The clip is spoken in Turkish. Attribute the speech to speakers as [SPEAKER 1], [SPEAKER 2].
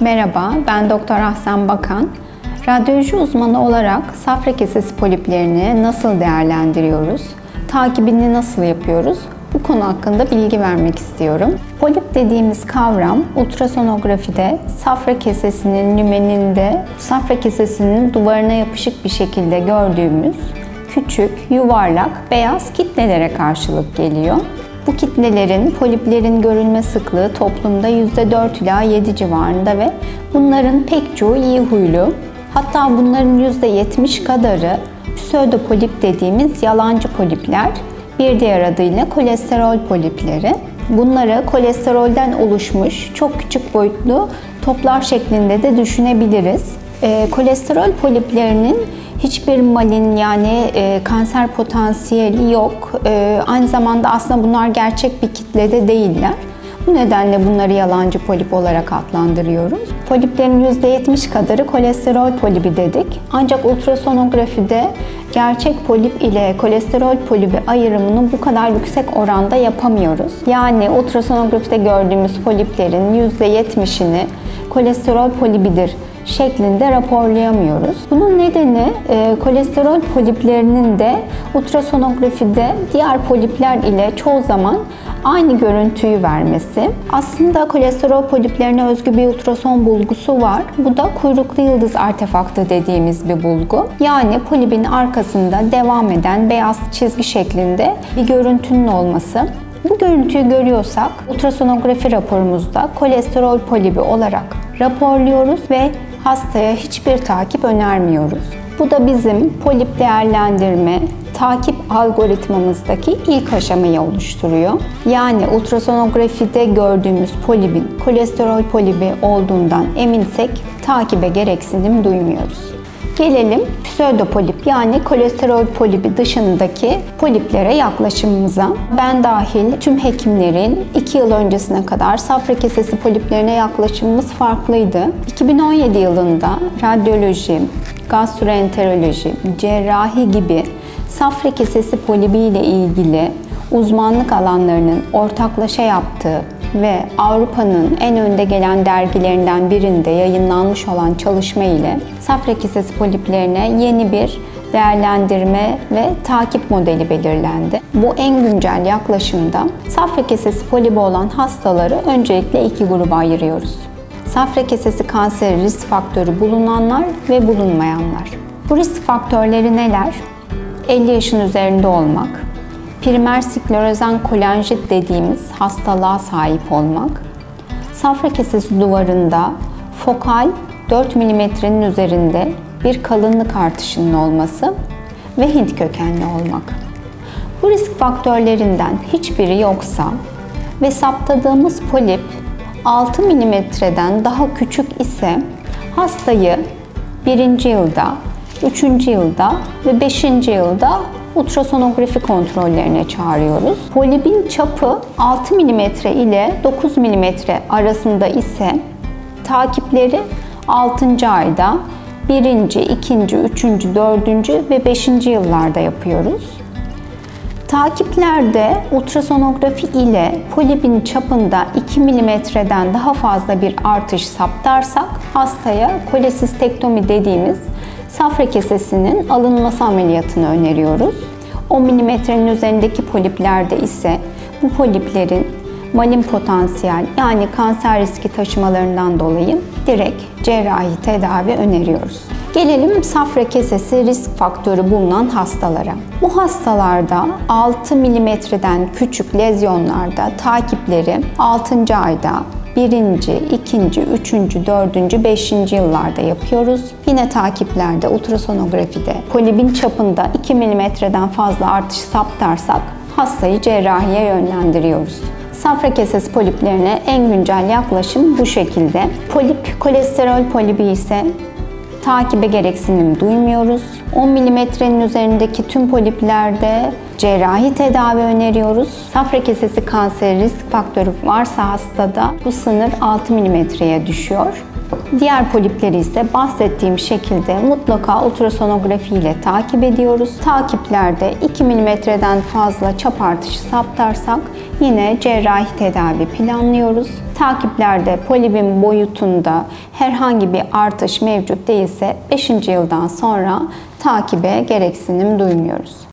[SPEAKER 1] Merhaba, ben Doktor Ahsen Bakan. Radyoloji uzmanı olarak safra kesesi poliplerini nasıl değerlendiriyoruz? Takibini nasıl yapıyoruz? Bu konu hakkında bilgi vermek istiyorum. Polip dediğimiz kavram ultrasonografide safra kesesinin lümeninde safra kesesinin duvarına yapışık bir şekilde gördüğümüz küçük, yuvarlak, beyaz kitlelere karşılık geliyor. Bu kitlelerin, poliplerin görülme sıklığı toplumda %4 ila 7 civarında ve bunların pek çoğu iyi huylu. Hatta bunların %70 kadarı pseudopolip dediğimiz yalancı polipler, bir diğer adıyla kolesterol polipleri. Bunları kolesterolden oluşmuş çok küçük boyutlu toplar şeklinde de düşünebiliriz. E, kolesterol poliplerinin hiçbir malin yani e, kanser potansiyeli yok. E, aynı zamanda aslında bunlar gerçek bir kitlede değiller. Bu nedenle bunları yalancı polip olarak adlandırıyoruz. Poliplerin %70 kadarı kolesterol polibi dedik. Ancak ultrasonografide gerçek polip ile kolesterol polibi ayrımını bu kadar yüksek oranda yapamıyoruz. Yani ultrasonografide gördüğümüz poliplerin %70'ini kolesterol polibidir şeklinde raporlayamıyoruz. Bunun nedeni e, kolesterol poliplerinin de ultrasonografide diğer polipler ile çoğu zaman aynı görüntüyü vermesi. Aslında kolesterol poliplerine özgü bir ultrason bulgusu var. Bu da kuyruklu yıldız artefaktı dediğimiz bir bulgu. Yani polibin arkasında devam eden beyaz çizgi şeklinde bir görüntünün olması. Bu görüntüyü görüyorsak ultrasonografi raporumuzda kolesterol polibi olarak raporluyoruz ve hastaya hiçbir takip önermiyoruz. Bu da bizim polip değerlendirme, takip algoritmamızdaki ilk aşamayı oluşturuyor. Yani ultrasonografide gördüğümüz polibin kolesterol polibi olduğundan eminsek takibe gereksinim duymuyoruz. Gelelim pseudopolip yani kolesterol polibi dışındaki poliplere yaklaşımımıza. Ben dahil tüm hekimlerin 2 yıl öncesine kadar safra kesesi poliplerine yaklaşımımız farklıydı. 2017 yılında radyoloji, gastroenteroloji, cerrahi gibi safra kesesi polibi ile ilgili uzmanlık alanlarının ortaklaşa yaptığı ve Avrupa'nın en önde gelen dergilerinden birinde yayınlanmış olan çalışma ile safra kesesi poliplerine yeni bir değerlendirme ve takip modeli belirlendi. Bu en güncel yaklaşımda safra kesesi polibi olan hastaları öncelikle iki gruba ayırıyoruz. Safra kesesi kanseri risk faktörü bulunanlar ve bulunmayanlar. Bu risk faktörleri neler? 50 yaşın üzerinde olmak, primer sklerozen kolanjit dediğimiz hastalığa sahip olmak, safra kesesi duvarında fokal 4 mm'nin üzerinde bir kalınlık artışının olması ve Hint kökenli olmak. Bu risk faktörlerinden hiçbiri yoksa ve saptadığımız polip 6 mm'den daha küçük ise hastayı 1. yılda, 3. yılda ve 5. yılda ultrasonografi kontrollerine çağırıyoruz. Polibin çapı 6 mm ile 9 mm arasında ise takipleri 6. ayda 1. 2. 3. 4. ve 5. yıllarda yapıyoruz. Takiplerde ultrasonografi ile polibin çapında 2 mm'den daha fazla bir artış saptarsak hastaya kolesistektomi dediğimiz safra kesesinin alınması ameliyatını öneriyoruz. 10 mm'nin üzerindeki poliplerde ise bu poliplerin malin potansiyel yani kanser riski taşımalarından dolayı direkt cerrahi tedavi öneriyoruz. Gelelim safra kesesi risk faktörü bulunan hastalara. Bu hastalarda 6 mm'den küçük lezyonlarda takipleri 6. ayda, birinci, ikinci, üçüncü, dördüncü, beşinci yıllarda yapıyoruz. Yine takiplerde, ultrasonografide polibin çapında 2 mm'den fazla artış saptarsak hastayı cerrahiye yönlendiriyoruz. Safra kesesi poliplerine en güncel yaklaşım bu şekilde. Polip kolesterol polibi ise takibe gereksinim duymuyoruz. 10 mm'nin üzerindeki tüm poliplerde cerrahi tedavi öneriyoruz. Safra kesesi kanseri risk faktörü varsa hastada bu sınır 6 mm'ye düşüyor. Diğer polipleri ise bahsettiğim şekilde mutlaka ultrasonografi ile takip ediyoruz. Takiplerde 2 mm'den fazla çap artışı saptarsak yine cerrahi tedavi planlıyoruz. Takiplerde polibin boyutunda herhangi bir artış mevcut değilse 5. yıldan sonra takibe gereksinim duymuyoruz.